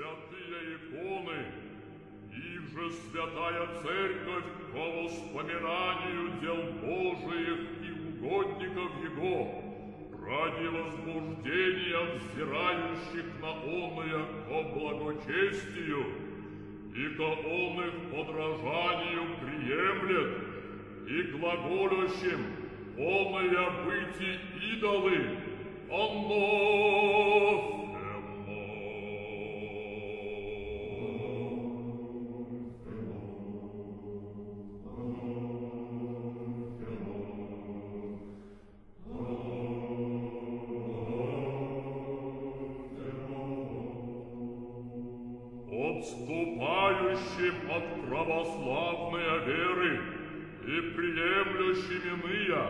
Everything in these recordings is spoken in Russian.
святые иконы, их же святая церковь по воспоминанию дел Божиих и угодников Его, ради возбуждения взирающих на оное по благочестию. И ко он подражанию приемлет, и глаголющим оное быти идолы, оно отступающим от православной веры и приемлющим иные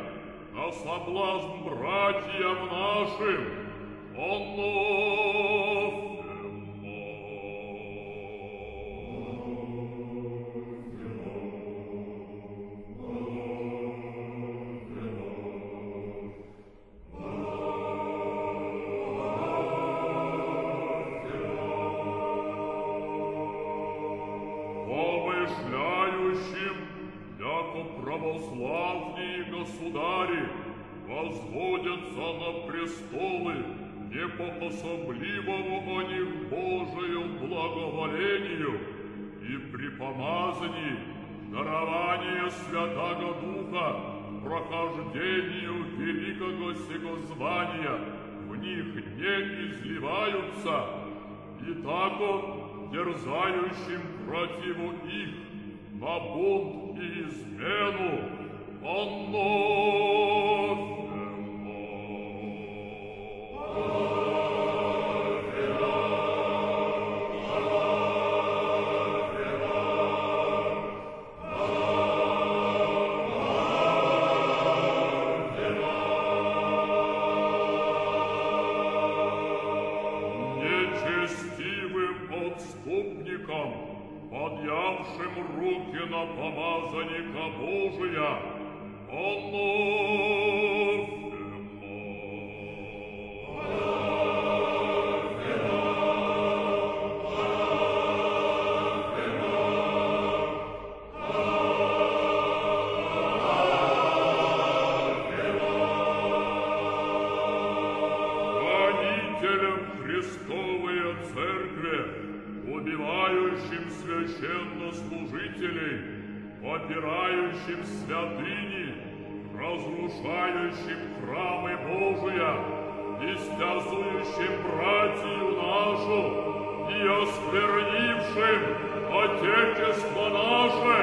на соблазн братьям нашим, помышляющим, яко православные государи возводятся на престолы не по особливому о них Божию благоволению и при помазании дарования Святаго Духа прохождению великого сего звания в них не изливаются, и тако дерзающим противу их на бунт и измену, оно отступникам, поднявшим руки на помазанника Божия, хранителям убивающим священнослужителей, попирающим святыни, разрушающим храмы Божия, истязующим братью нашу и осквернившим Отечество наше,